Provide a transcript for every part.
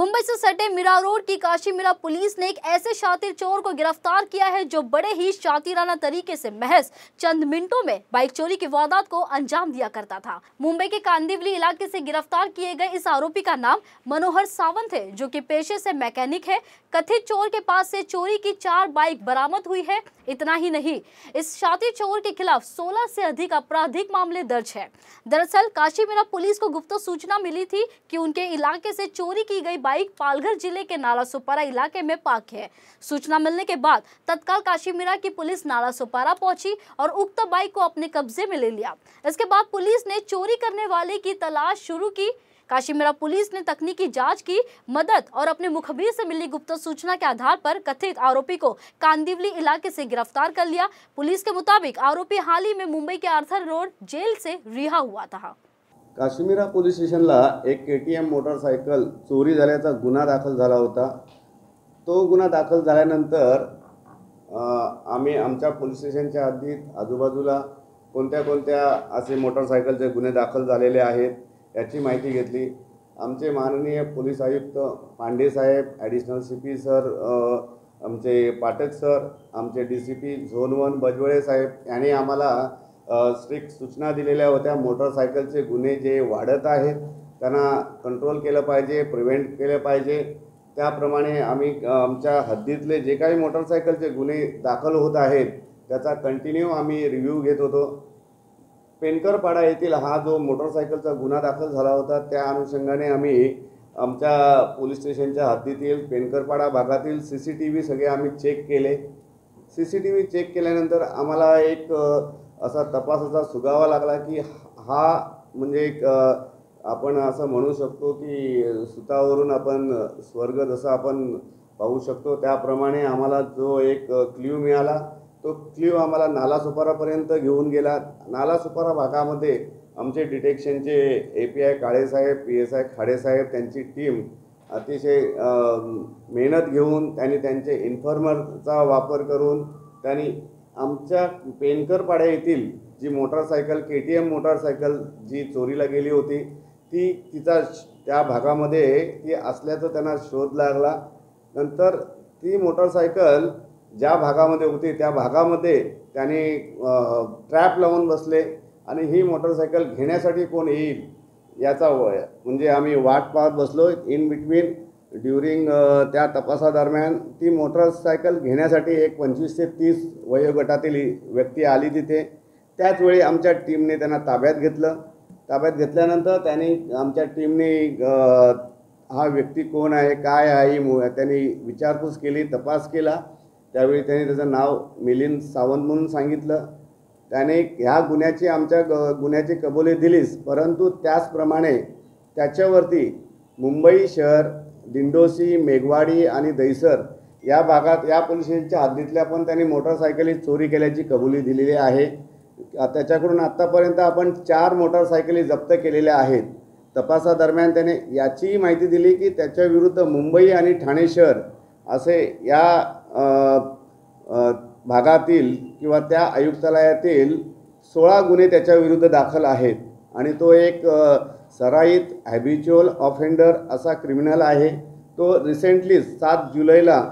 मुंबई से सटे मीरा रोड की काशी मीरा पुलिस ने एक ऐसे शातिर चोर को गिरफ़्तार किया है जो बड़े ही शातिराना तरीके से महज चंद मिनटों में बाइक चोरी की वारदात को अंजाम दिया करता था। मुंबई के कांदिवली इलाके से गिरफ़्तार किए गए इस आरोपी का नाम मनोहर सावंत है, जो कि पेशे से मैकेनिक है। कथित चोर के पास से चोरी की चार बाइक बरामद हुई है। इतना ही नहीं, इस शातिर चोर के खिलाफ 16 से अधिक आपराधिक मामले दर्ज है। दरअसल काशी मीरा पुलिस को गुप्त सूचना मिली थी की उनके इलाके से चोरी की गई बाइक पालघर ज़िले के नाला सुपारा इलाके में पार्क है। सूचना मिलने के बाद तत्काल काशी मीरा की पुलिस नाला सुपारा पहुँची और उक्त बाइक को अपने कब्जे में ले लिया। इसके बाद पुलिस ने चोरी करने वाले की तलाश शुरू की। काशीमीरा पुलिस ने तकनीकी जाँच की, मदद और अपने मुखबिर से मिली गुप्त सूचना के आधार पर कथित आरोपी को कांदिवली इलाके से गिरफ़्तार कर लिया। पुलिस के मुताबिक आरोपी हाल ही में मुंबई के आर्थर रोड जेल से रिहा हुआ था। काश्मीरा पोलीस स्टेशनला एक के टी एम मोटरसायकल चोरी झाल्याचा गुन्हा दाखल झाला होता. तो गुन्हा दाखल झाल्यानंतर आम्ही आमच्या पोलीस स्टेशनच्या हद्दीत आजूबाजूला कोणत्या कोणत्या असे मोटरसायकलचे गुन्हे दाखल झालेले आहेत याची माहिती घेतली. आमचे माननीय पोलीस आयुक्त पांडे साहेब ॲडिशनल सी पी सर आमचे पाठक सर आमचे D C P zone one Bajwale साहेब यांनी आम्हाला स्ट्रिक्ट सूचना दिलेल्या होत्या. मोटरसायकलचे गुन्हे जे वाढत आहेत त्यांना कंट्रोल केलं पाहिजे प्रिव्हेंट केलं पाहिजे. त्याप्रमाणे आम्ही आमच्या हद्दीतले जे काही मोटरसायकलचे गुन्हे दाखल होत आहेत त्याचा कंटिन्यू आम्ही रिव्ह्यू घेत होतो. पेनकरपाडा येथील हा जो मोटरसायकलचा गुन्हा दाखल झाला होता त्या अनुषंगाने आम्ही आमच्या पोलीस स्टेशनच्या हद्दीतील पेनकरपाडा भागातील सी सी टी व्ही सगळे आम्ही चेक केले. C C T V check केल्यानंतर आम्हाला एक असा तपासाचा सुगावा लागला की हा म्हणजे एक आपण असं म्हणू शकतो की सुतावरून आपण स्वर्ग जसं आपण पाहू शकतो त्याप्रमाणे आम्हाला जो एक क्ल्यू मिळाला तो क्ल्यू आम्हाला नालासुपारापर्यंत घेऊन गेला. नालासुपारा भागामध्ये आमचे डिटेक्शनचे ए पी आय काळेसाहेब पी एस आय खाडेसाहेब त्यांची टीम अतिशय मेहनत घेऊन त्यांनी त्यांचे इन्फॉर्मरचा वापर करून त्यांनी आमच्या पेनकरपाड्या येथील जी motorcycle K T M motorcycle जी चोरीला गेली होती ती तिचा श- त्या भागामध्ये ती असल्याचं त्यांना शोध लागला. नंतर ती मोटारसायकल ज्या भागामध्ये होती त्या भागामध्ये त्याने ट्रॅप लावून बसले आणि ही मोटारसायकल घेण्यासाठी कोण येईल याचा म्हणजे आम्ही वाट पाहत बसलो इन बिटवीन ड्युरिंग uh, त्या तपासादरम्यान ती मोटरसायकल घेण्यासाठी एक पंचवीस ते तीस वयोगटातील व्यक्ती आली तिथे. त्याचवेळी आमच्या टीमने त्यांना ताब्यात घेतलं. ताब्यात घेतल्यानंतर त्यांनी आमच्या टीमने हा व्यक्ती कोण आहे काय आहे ही मु- त्यांनी विचारपूस केली तपास केला. त्यावेळी त्यांनी त्याचं नाव मिलिंद सावंत म्हणून सांगितलं. त्याने ह्या गुन्ह्याची आमच्या ग गुन्ह्याची कबुली दिलीच. परंतु त्याचप्रमाणे त्याच्यावरती मुंबई शहर दिंडोशी मेघवाडी आणि दहिसर या भागात या पोलीस स्टेशनच्या हद्दीतल्या पण त्यांनी मोटरसायकली चोरी केल्याची कबुली दिलेली आहे. त्याच्याकडून आत्तापर्यंत आपण चार मोटरसायकली जप्त केलेल्या आहेत. तपासादरम्यान त्याने याचीही माहिती दिली की त्याच्याविरुद्ध मुंबई आणि ठाणे शहर असे या भागातील किंवा त्या आयुक्तालयातील सोळा गुन्हे त्याच्याविरुद्ध दाखल आहेत. आणि तो एक सराईत हॅबिच्युअल ऑफेंडर असा क्रिमिनल आहे. तो रिसेंटली सात जुलैला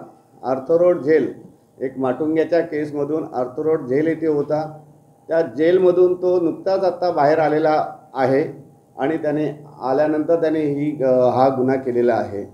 आर्थरोड झेल एक माटुंग्याच्या केसमधून आर्थरोड झेल येथे होता. त्या जेलमधून तो नुकताच आत्ता बाहेर आलेला आहे आणि त्याने आल्यानंतर त्याने ही हा गुन्हा केलेला आहे.